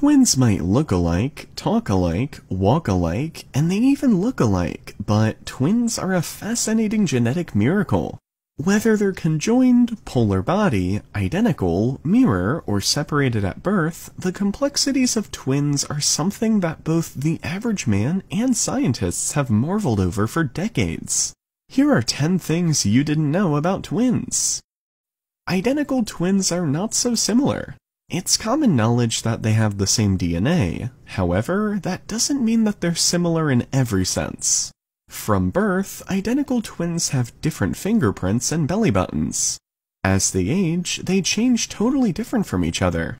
Twins might look alike, talk alike, walk alike, and they even look alike, but twins are a fascinating genetic miracle. Whether they're conjoined, polar body, identical, mirror, or separated at birth, the complexities of twins are something that both the average man and scientists have marveled over for decades. Here are 10 things you didn't know about twins. Identical twins are not so similar. It's common knowledge that they have the same DNA. However, that doesn't mean that they're similar in every sense. From birth, identical twins have different fingerprints and belly buttons. As they age, they change totally different from each other.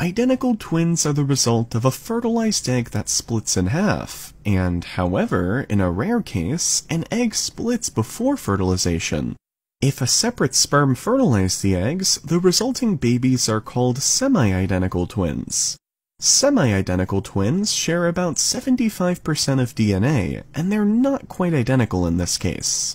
Identical twins are the result of a fertilized egg that splits in half, and however, in a rare case, an egg splits before fertilization. If a separate sperm fertilized the eggs, the resulting babies are called semi-identical twins. Semi-identical twins share about 75% of DNA, and they're not quite identical in this case.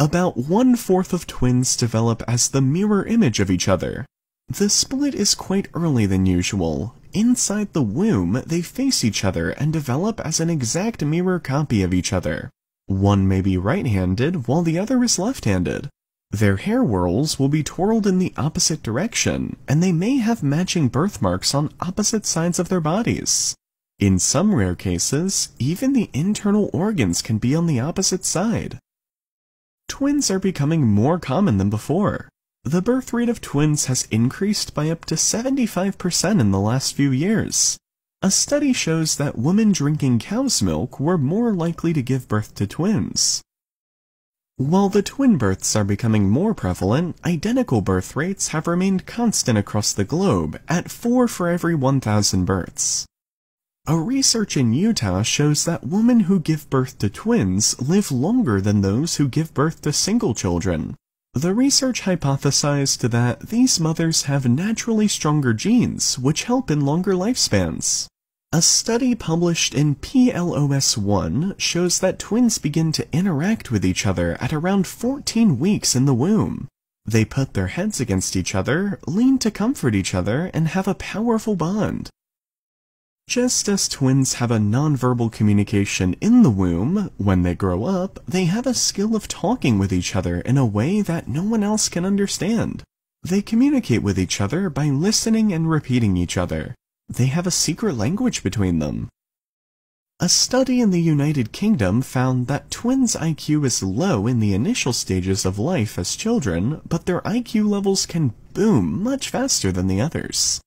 About one-fourth of twins develop as the mirror image of each other. The split is quite early than usual. Inside the womb, they face each other and develop as an exact mirror copy of each other. One may be right-handed while the other is left-handed. Their hair whorls will be twirled in the opposite direction, and they may have matching birthmarks on opposite sides of their bodies. In some rare cases, even the internal organs can be on the opposite side. Twins are becoming more common than before. The birth rate of twins has increased by up to 75% in the last few years. A study shows that women drinking cow's milk were more likely to give birth to twins. While the twin births are becoming more prevalent, identical birth rates have remained constant across the globe at 4 for every 1,000 births. A research in Utah shows that women who give birth to twins live longer than those who give birth to single children. The research hypothesized that these mothers have naturally stronger genes, which help in longer lifespans. A study published in PLOS One shows that twins begin to interact with each other at around 14 weeks in the womb. They put their heads against each other, lean to comfort each other, and have a powerful bond. Just as twins have a nonverbal communication in the womb, when they grow up, they have a skill of talking with each other in a way that no one else can understand. They communicate with each other by listening and repeating each other. They have a secret language between them. A study in the United Kingdom found that twins' IQ is low in the initial stages of life as children, but their IQ levels can boom much faster than the others.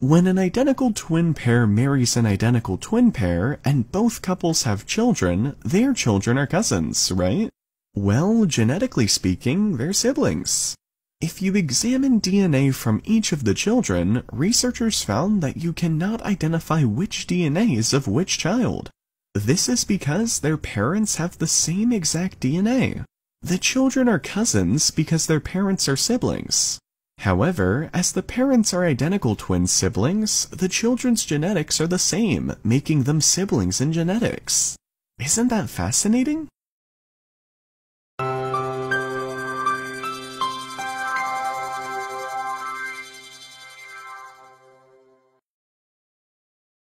When an identical twin pair marries an identical twin pair, and both couples have children, their children are cousins, right? Well, genetically speaking, they're siblings. If you examine DNA from each of the children, researchers found that you cannot identify which DNA is of which child. This is because their parents have the same exact DNA. The children are cousins because their parents are siblings. However, as the parents are identical twin siblings, the children's genetics are the same, making them siblings in genetics. Isn't that fascinating?